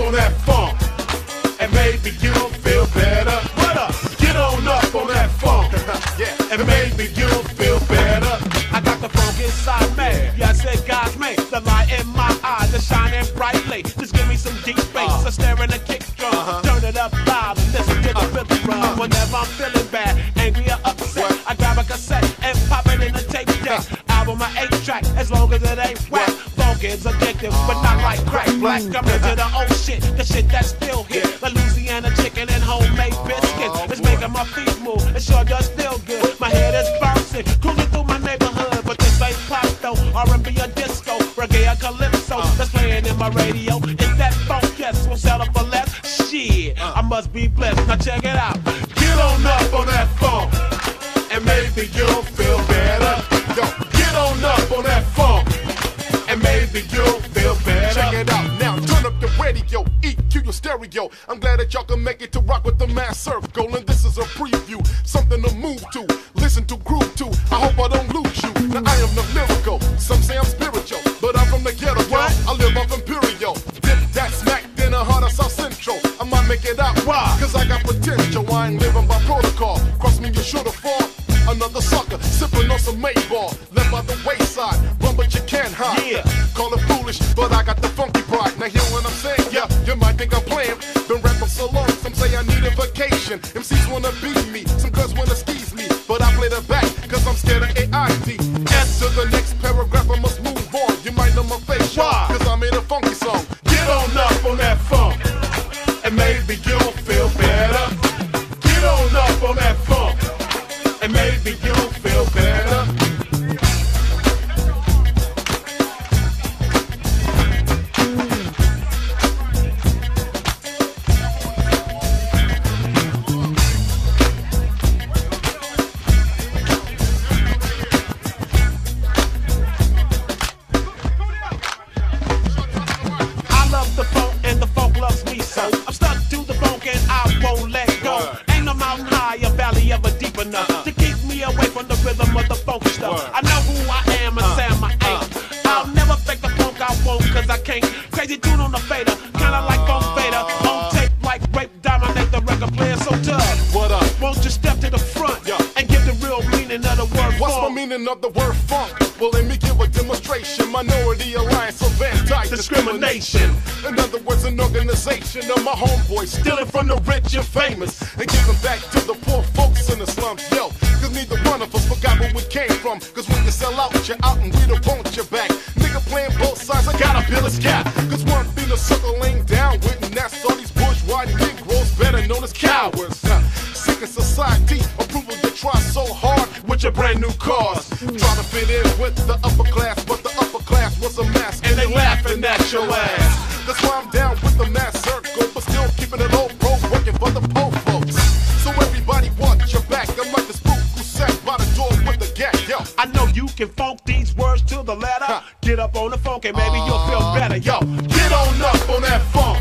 on that funk, and maybe you'll feel better. What up? Get on up on that funk, yeah, and maybe you'll feel better. I got the funk inside me. Yes, it got me. The light in my eyes is shining brightly. Just give me some deep bass, a snare and a kick drum. Uh-huh. Turn it up loud and listen to the uh-huh. rhythm run. Whenever I'm feeling bad, angry or upset, I grab a cassette and pop it in the tape deck. Album my eight track, as long as it ain't whack. Is addictive, but not like crack. Black, mm. I'm into the old shit, the shit that's still here. The Louisiana chicken and homemade biscuits. Oh, it's making my feet move. It sure does feel good. My head is bouncing, cruising through my neighborhood. But this ain't pop though, R&B or disco, reggae or calypso. Uh. That's playing in my radio. Is that funk? Yes, we'll settle for less. Shit, uh. I must be blessed. Now check it out. Get on up on that funk, and maybe you'll feel you'll feel better. Check it out now, turn up the radio, EQ your stereo. I'm glad that y'all can make it to rock with the Maad Circle. And this is a preview, something to move to, listen to, groove to. I hope I don't lose you. Now I am the lyrical, some say I'm spiritual, but I'm from the ghetto, yo. I live off Imperial. Dip that smack, then a heart of South Central. I might make it out, why? Cause I got potential, I ain't living by protocol. Cross me, you should've fall. Another sucker, sipping on some Mayball, left by the wayside. Run, but you can't hide. Yeah. Call it foolish, but I got the funky pride. Now hear what I'm saying? Yeah, you might think I'm playing. Been rapping so long, some say I need a vacation. MCs wanna beat me, some girls wanna squeeze me, but I play the back, cause I'm scared of AID. To the next paragraph, I must rhythm of the funk stuff. I know who I am and uh. Sam I ain't. Uh. I'll never fake the funk I won't cause I can't. Crazy tune on the fader, kinda like funk fader. On tape like rape dominate the record player so tough. What up? Won't you step to the front and give the real meaning of the word funk? What's funk? the meaning of the word funk? Well, let me give a demonstration. Minority Alliance of anti-discrimination. In other words, an organization of my homeboys stealing from the rich and famous and giving back to the poor folks in the slums. Yo, cause neither one of us forgot where we came from. Cause when you sell out, you're out and we don't want you back. Nigga playing both sides, I gotta bill his cap. Cause one thing the circle ain't down with, and that's all these bourgeois Negroes better known as cowards. Huh. Sick of society, approval you try so hard with your brand new cars. Try to fit in with the upper class, but the upper class was a mess, and they laughing at your ass. That's why I'm down Yo, I know you can funk these words to the letter. Get up on the funk and maybe you'll feel better. Yo, Get on up on that funk,